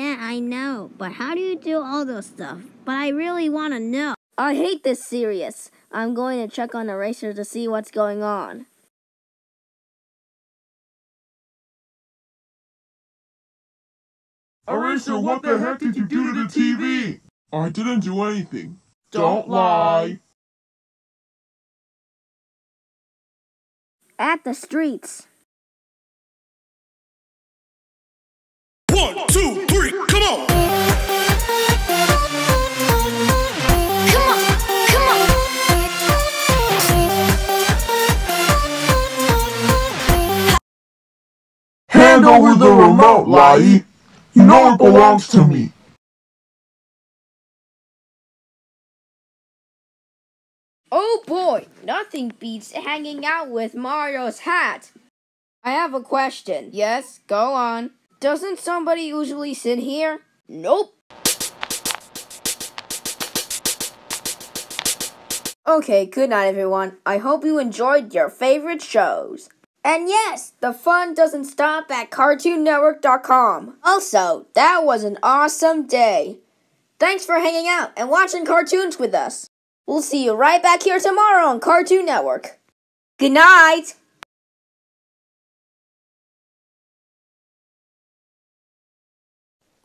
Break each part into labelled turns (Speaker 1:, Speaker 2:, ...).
Speaker 1: I know, but how do you do all those stuff? But I really want to know.
Speaker 2: I hate this serious. I'm going to check on the racer to see what's going on.
Speaker 3: Eraser, what the heck did you do to the TV? I didn't do anything. Don't lie.
Speaker 2: At the streets.
Speaker 4: One, two,
Speaker 3: Hand over the remote, Lai. You know it belongs to me.
Speaker 2: Oh boy, nothing beats hanging out with Mario's hat. I have a question. Yes, go on. Doesn't somebody usually sit here? Nope. Okay, good night, everyone. I hope you enjoyed your favorite shows. And yes, the fun doesn't stop at CartoonNetwork.com. Also, that was an awesome day. Thanks for hanging out and watching cartoons with us. We'll see you right back here tomorrow on Cartoon Network. Good night!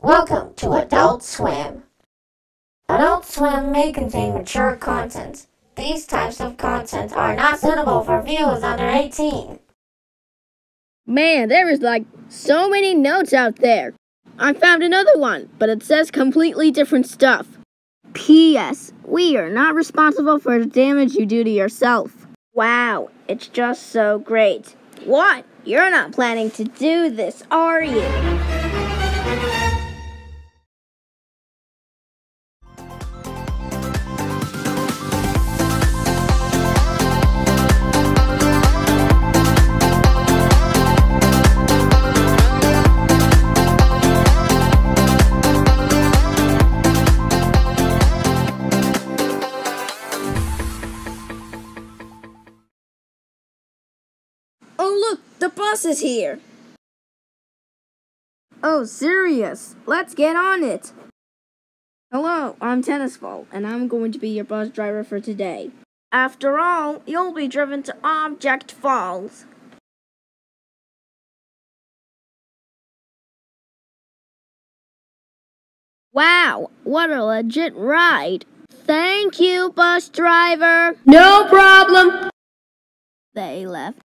Speaker 5: Welcome to Adult Swim. Adult Swim may contain mature content. These types of content are not suitable for viewers under 18.
Speaker 2: Man, there is like so many notes out there. I found another one, but it says completely different stuff. P.S. We are not responsible for the damage you do to yourself. Wow, it's just so great. What? You're not planning to do this, are you? Oh, look, the bus is here. Oh, serious? Let's get on it. Hello, I'm Tennis Ball, and I'm going to be your bus driver for today. After all, you'll be driven to Object Falls. Wow, what a legit ride. Thank you, bus driver. No problem. They left.